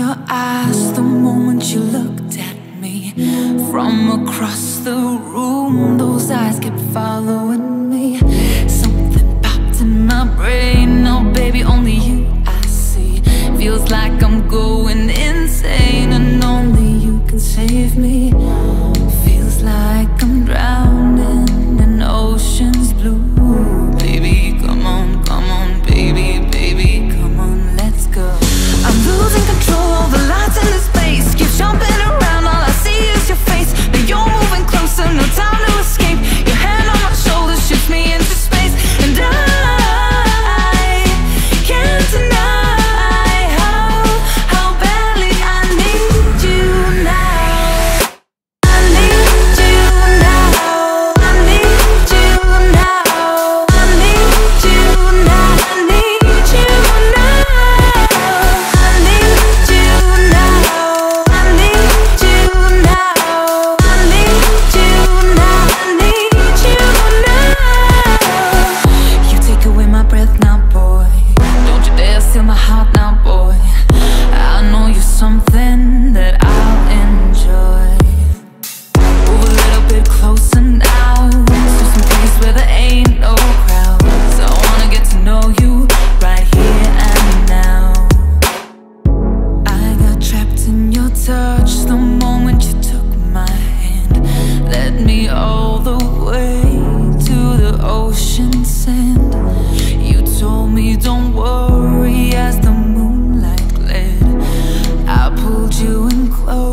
your eyes the moment you looked at me. From across the room, those eyes kept following me you in close.